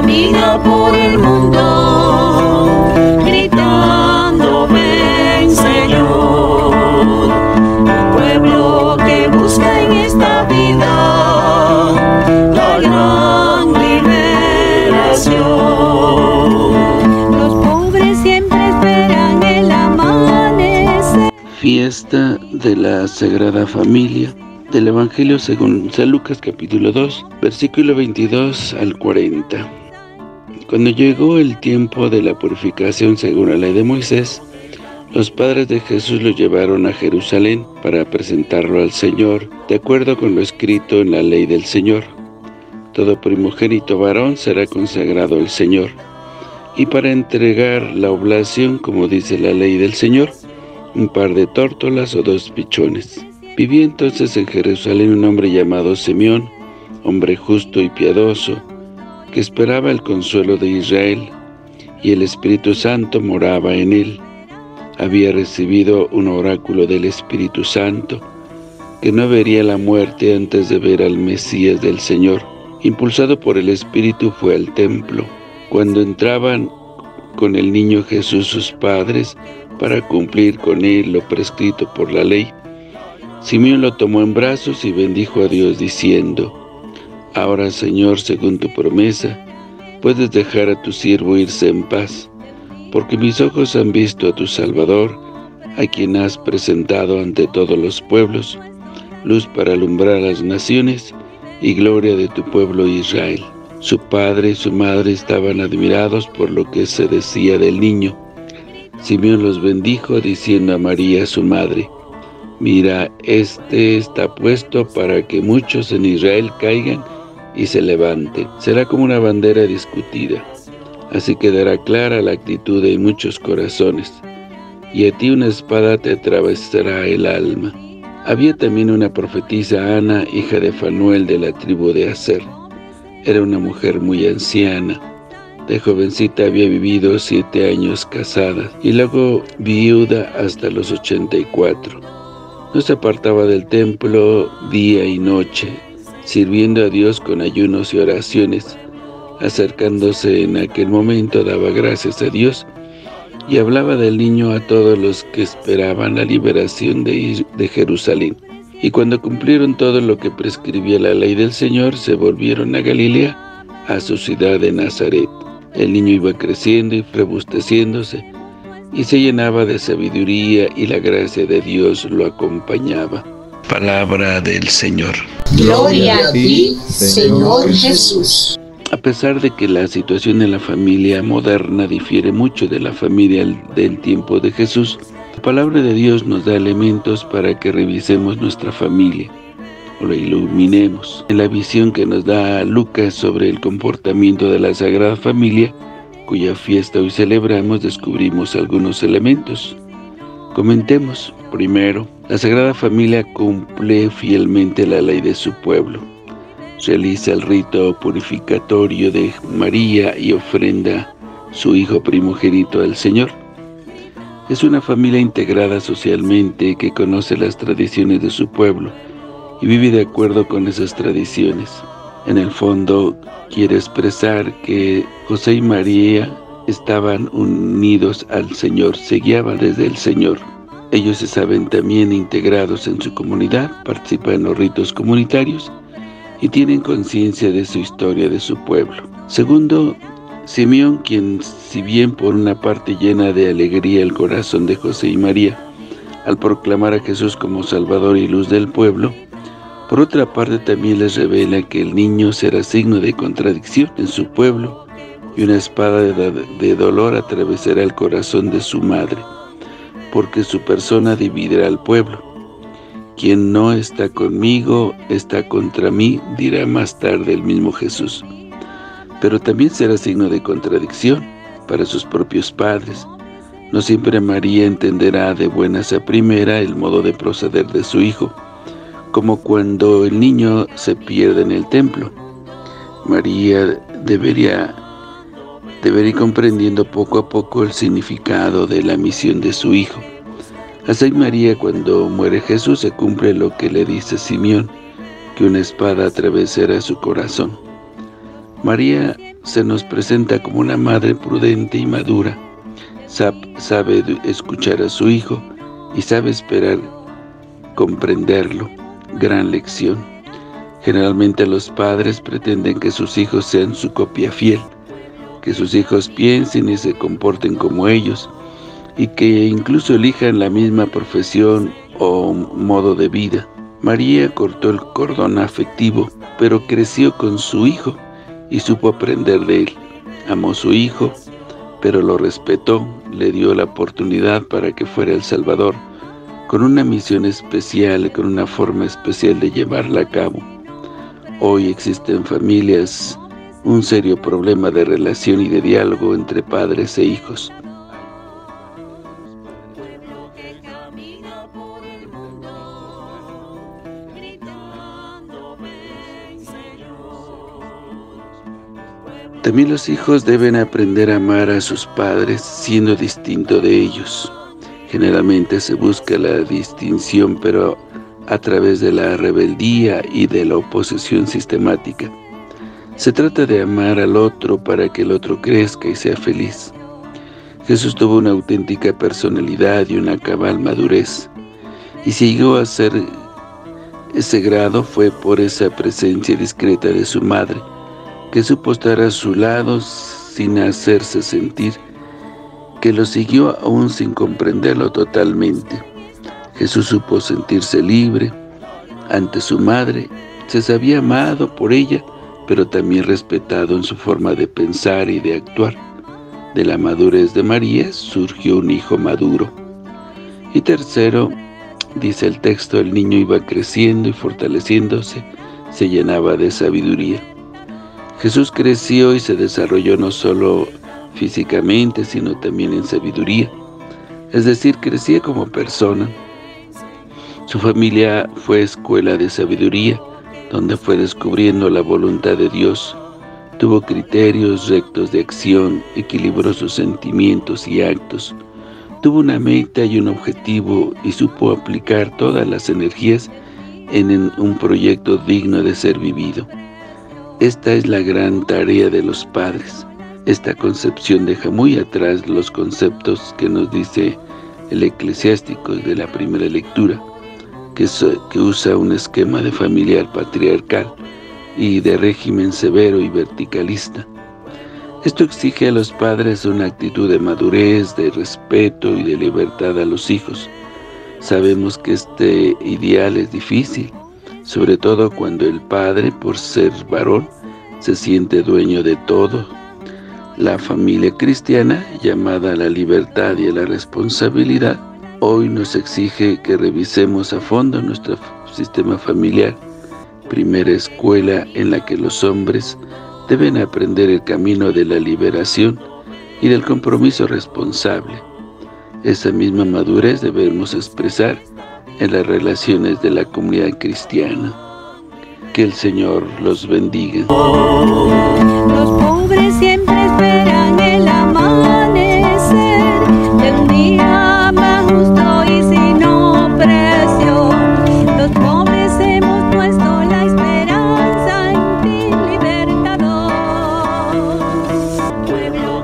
camina por el mundo, gritando, ven Señor, pueblo que busca en esta vida la gran liberación. Los pobres siempre esperan el amanecer. Fiesta de la Sagrada Familia del Evangelio según San Lucas capítulo 2, versículo 22 al 40. Cuando llegó el tiempo de la purificación según la ley de Moisés, los padres de Jesús lo llevaron a Jerusalén para presentarlo al Señor, de acuerdo con lo escrito en la ley del Señor. Todo primogénito varón será consagrado al Señor, y para entregar la oblación, como dice la ley del Señor, un par de tórtolas o dos pichones. Vivía entonces en Jerusalén un hombre llamado Simeón, hombre justo y piadoso, que esperaba el consuelo de Israel, y el Espíritu Santo moraba en él. Había recibido un oráculo del Espíritu Santo, que no vería la muerte antes de ver al Mesías del Señor. Impulsado por el Espíritu fue al templo. Cuando entraban con el niño Jesús sus padres, para cumplir con él lo prescrito por la ley, Simeón lo tomó en brazos y bendijo a Dios diciendo, Ahora, Señor, según tu promesa, puedes dejar a tu siervo irse en paz, porque mis ojos han visto a tu Salvador, a quien has presentado ante todos los pueblos, luz para alumbrar las naciones y gloria de tu pueblo Israel. Su padre y su madre estaban admirados por lo que se decía del niño. Simeón los bendijo diciendo a María su madre, Mira, este está puesto para que muchos en Israel caigan y se levanten. Será como una bandera discutida. Así quedará clara la actitud de muchos corazones. Y a ti una espada te atravesará el alma. Había también una profetisa Ana, hija de Fanuel de la tribu de Aser. Era una mujer muy anciana. De jovencita había vivido siete años casada y luego viuda hasta los ochenta y cuatro. No se apartaba del templo día y noche, sirviendo a Dios con ayunos y oraciones. Acercándose en aquel momento daba gracias a Dios y hablaba del niño a todos los que esperaban la liberación de, de Jerusalén. Y cuando cumplieron todo lo que prescribía la ley del Señor, se volvieron a Galilea, a su ciudad de Nazaret. El niño iba creciendo y rebusteciéndose, y se llenaba de sabiduría y la gracia de Dios lo acompañaba. Palabra del Señor. Gloria a ti, Señor Jesús. A pesar de que la situación en la familia moderna difiere mucho de la familia del tiempo de Jesús, la palabra de Dios nos da elementos para que revisemos nuestra familia o la iluminemos. En la visión que nos da Lucas sobre el comportamiento de la Sagrada Familia, cuya fiesta hoy celebramos, descubrimos algunos elementos. Comentemos. Primero, la Sagrada Familia cumple fielmente la ley de su pueblo. Realiza el rito purificatorio de María y ofrenda su hijo primogénito al Señor. Es una familia integrada socialmente que conoce las tradiciones de su pueblo y vive de acuerdo con esas tradiciones. En el fondo, quiere expresar que José y María estaban unidos al Señor, se guiaban desde el Señor. Ellos se saben también integrados en su comunidad, participan en los ritos comunitarios y tienen conciencia de su historia, de su pueblo. Segundo, Simeón, quien si bien por una parte llena de alegría el corazón de José y María, al proclamar a Jesús como Salvador y Luz del pueblo, por otra parte también les revela que el niño será signo de contradicción en su pueblo y una espada de, dolor atravesará el corazón de su madre, porque su persona dividirá al pueblo. Quien no está conmigo está contra mí, dirá más tarde el mismo Jesús. Pero también será signo de contradicción para sus propios padres. No siempre María entenderá de buenas a primera el modo de proceder de su hijo, como cuando el niño se pierde en el templo. María debería, debería ir comprendiendo poco a poco el significado de la misión de su hijo. Así María, cuando muere Jesús, se cumple lo que le dice Simeón, que una espada atravesará su corazón. María se nos presenta como una madre prudente y madura. Sabe escuchar a su hijo y sabe esperar comprenderlo. Gran lección. Generalmente los padres pretenden que sus hijos sean su copia fiel, que sus hijos piensen y se comporten como ellos, y que incluso elijan la misma profesión o modo de vida. María cortó el cordón afectivo, pero creció con su hijo y supo aprender de él. Amó su hijo, pero lo respetó, le dio la oportunidad para que fuera el Salvador, con una misión especial, con una forma especial de llevarla a cabo. Hoy existen familias un serio problema de relación y de diálogo entre padres e hijos. También los hijos deben aprender a amar a sus padres siendo distinto de ellos. Generalmente se busca la distinción, pero a través de la rebeldía y de la oposición sistemática. Se trata de amar al otro para que el otro crezca y sea feliz. Jesús tuvo una auténtica personalidad y una cabal madurez, y si llegó a ser ese grado fue por esa presencia discreta de su madre, que supo estar a su lado sin hacerse sentir, que lo siguió aún sin comprenderlo totalmente. Jesús supo sentirse libre ante su madre, se sabía amado por ella, pero también respetado en su forma de pensar y de actuar. De la madurez de María surgió un hijo maduro. Y tercero, dice el texto, el niño iba creciendo y fortaleciéndose, se llenaba de sabiduría. Jesús creció y se desarrolló no solo físicamente, sino también en sabiduría. Es decir, crecía como persona. Su familia fue escuela de sabiduría, donde fue descubriendo la voluntad de Dios. Tuvo criterios rectos de acción, equilibró sus sentimientos y actos. Tuvo una meta y un objetivo y supo aplicar todas las energías en un proyecto digno de ser vivido. Esta es la gran tarea de los padres. Esta concepción deja muy atrás los conceptos que nos dice el eclesiástico de la primera lectura, que, usa un esquema de familiar patriarcal y de régimen severo y verticalista. Esto exige a los padres una actitud de madurez, de respeto y de libertad a los hijos. Sabemos que este ideal es difícil, sobre todo cuando el padre, por ser varón, se siente dueño de todo. La familia cristiana, llamada a la libertad y a la responsabilidad, hoy nos exige que revisemos a fondo nuestro sistema familiar, primera escuela en la que los hombres deben aprender el camino de la liberación y del compromiso responsable. Esa misma madurez debemos expresar en las relaciones de la comunidad cristiana. Que el Señor los bendiga. Los pobres